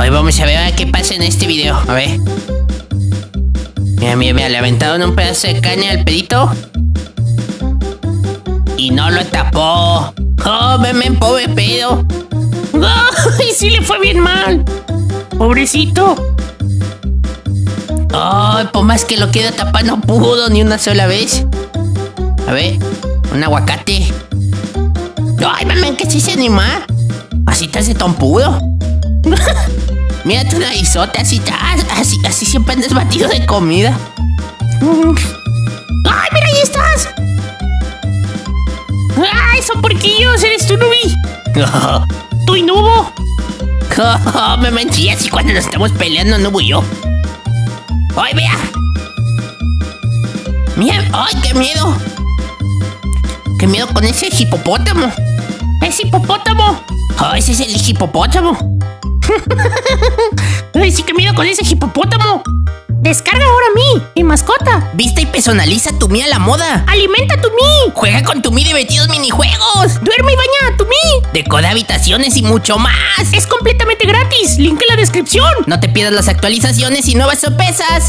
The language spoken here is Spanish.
Hoy vamos a ver a qué pasa en este video. A ver. Mira, mira, mira, le aventaron un pedazo de caña al pedito. Y no lo tapó. Oh, ven, pobre pedo. ¡Ay, sí le fue bien mal! ¡Pobrecito! Ay, por más que lo quiera tapar, no pudo ni una sola vez. A ver, un aguacate. Ay, mamá, que sí se anima. Así te hace tompudo. Mira tu narizota, así, así, así siempre andas batido de comida. ¡Ay, mira, ahí estás! ¡Ay, son porquillos! ¡Eres tú, Nubi! ¡Tú y Nubo! Oh, me mentías y cuando nos estamos peleando, Nubo y yo. ¡Ay, vea! ¡Mira! ¡Ay, qué miedo! ¡Qué miedo con ese hipopótamo! ¡Es hipopótamo! ¡Oh, ese es el hipopótamo! ¡Ay, sí, qué miedo con ese hipopótamo! Descarga ahora Mi, mi mascota. Vista y personaliza tu Mi a la moda. Alimenta tu Mi. Juega con tu Mi divertidos minijuegos. Duerme y baña a tu Mi. Decora habitaciones y mucho más. Es completamente gratis. Link en la descripción. No te pierdas las actualizaciones y nuevas sorpresas.